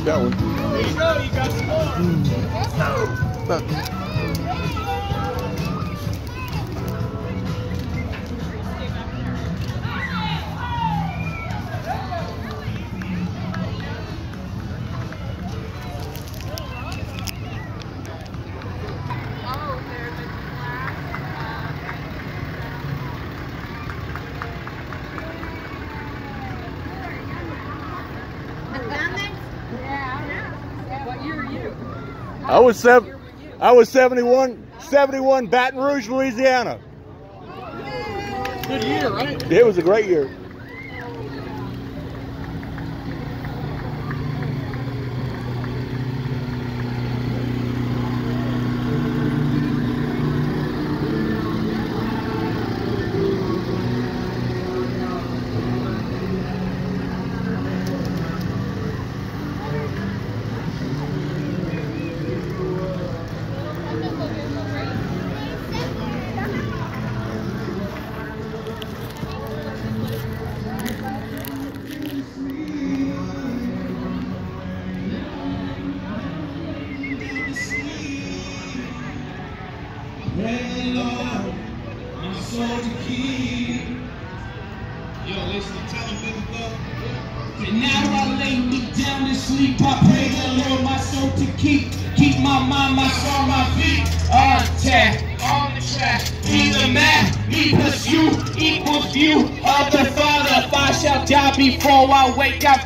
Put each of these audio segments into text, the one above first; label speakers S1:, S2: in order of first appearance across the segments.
S1: Like that one.
S2: There you go. You got some more.
S3: Hmm.
S1: What was seven. I was 71, 71 Baton Rouge, Louisiana.
S2: Good year, right?
S1: It was a great year.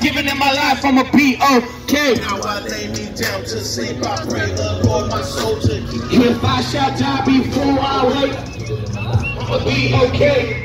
S4: Wake, I've given him my life. I'ma be okay.
S5: Now I lay me down to sleep. I pray the Lord my soul to keep.
S4: If I shall die before I wake, I'ma be okay.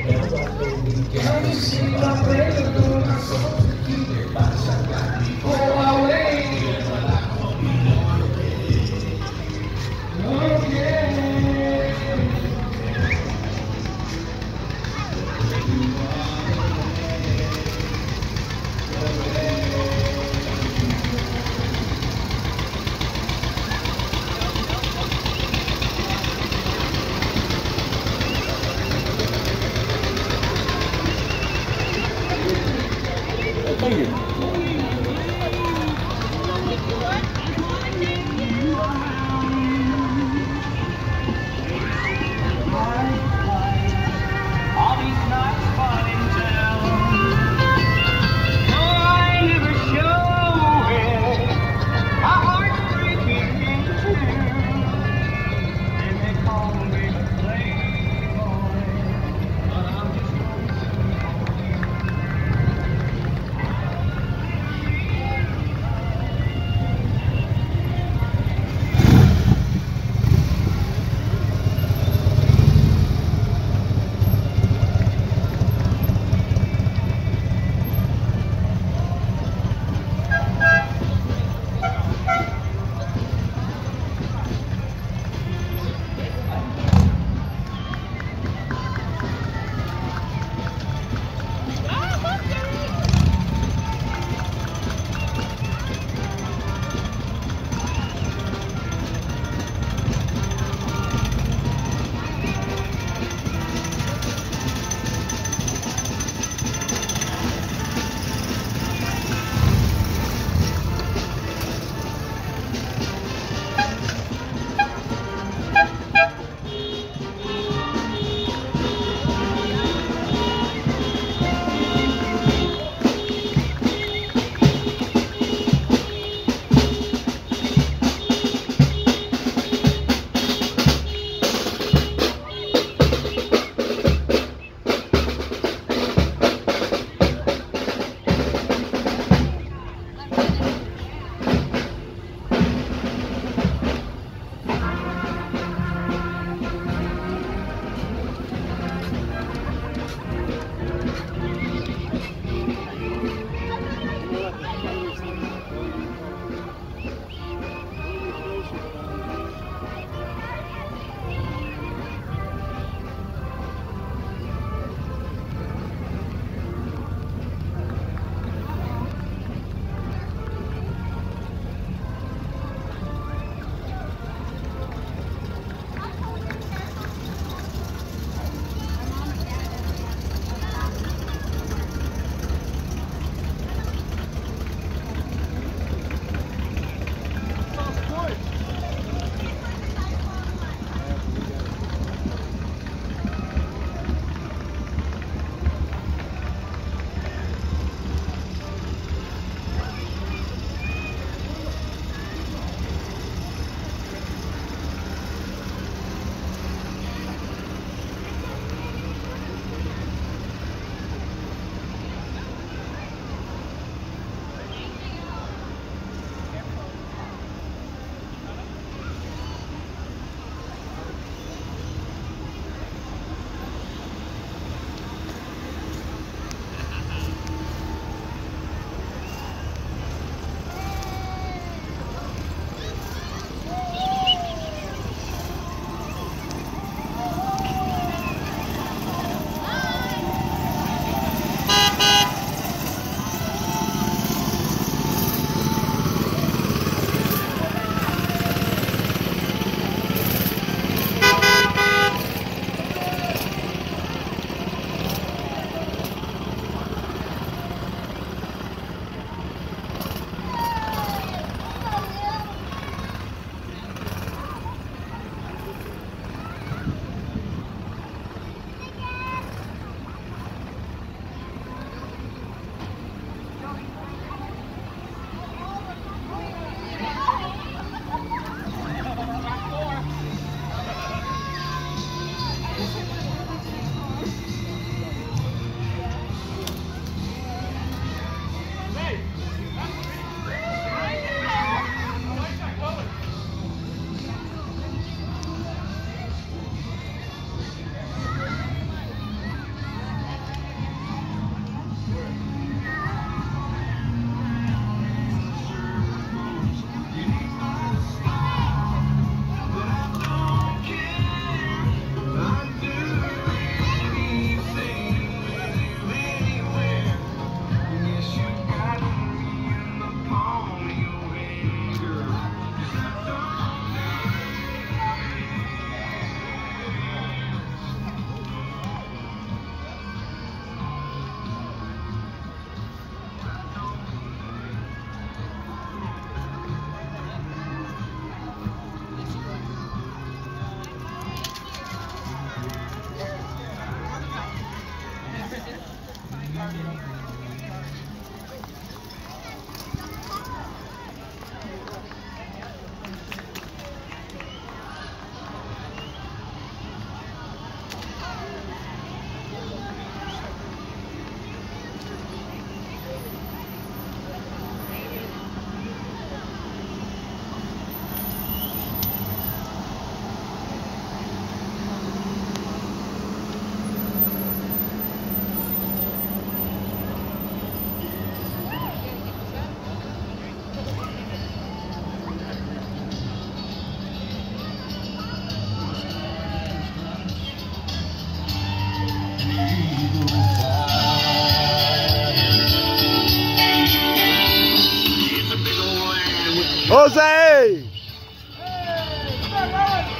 S4: Jose! Hey,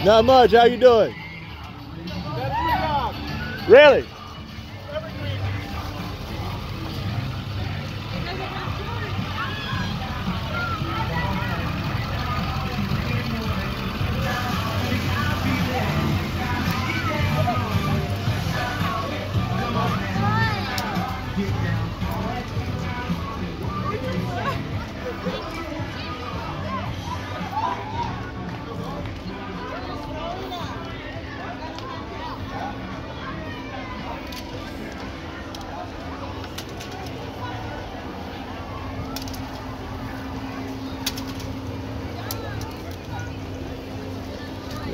S1: Not much. How you doing? Really?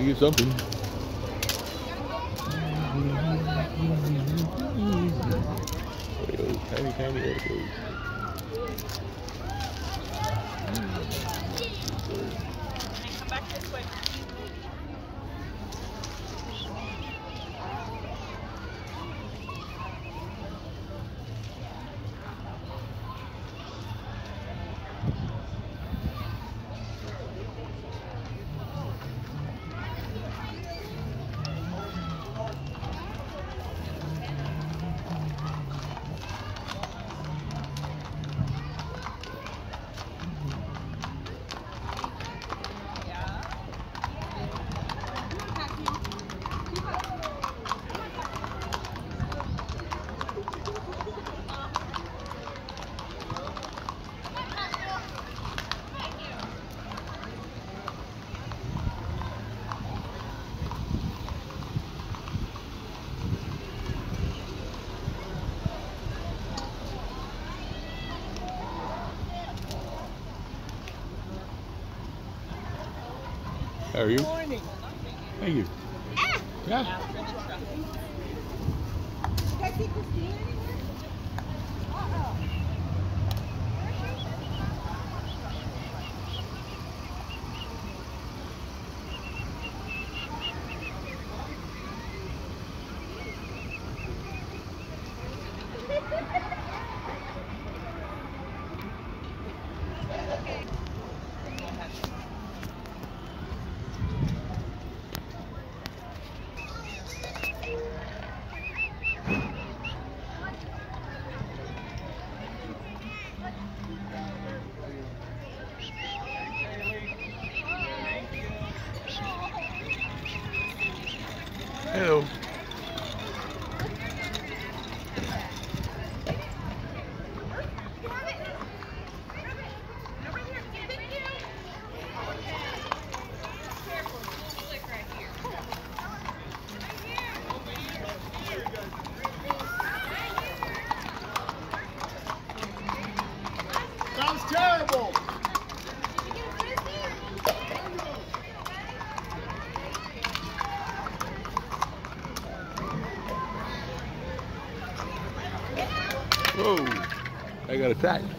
S1: We get something. Tiny, tiny. How are you? Thank you. Yeah. Hello.
S2: Sounds terrible.
S1: Whoa. I got attacked.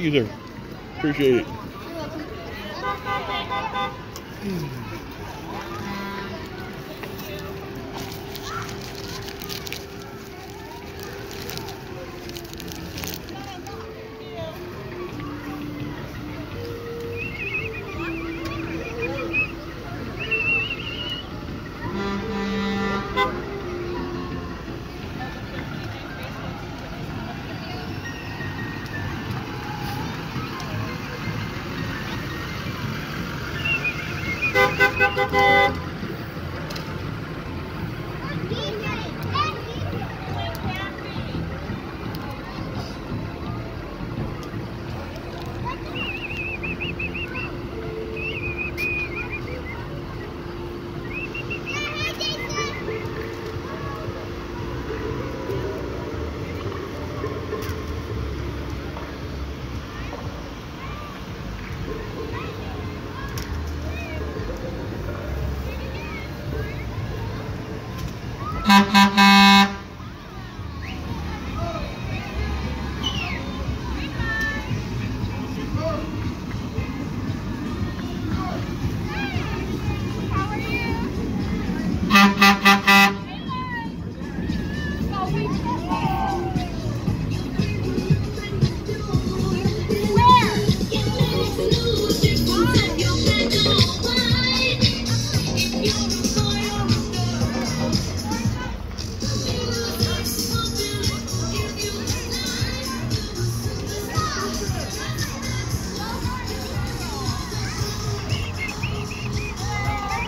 S1: Thank you, sir. Appreciate it.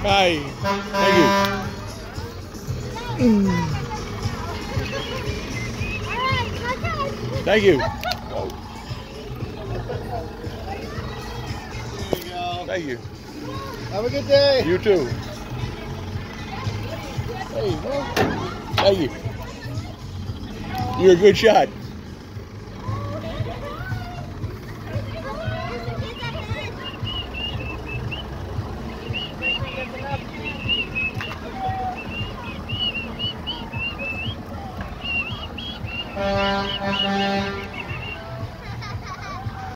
S1: Hi. Thank you. Thank you. Thank you.
S2: Have a good day.
S1: You too. Hey, thank you. You're a good shot.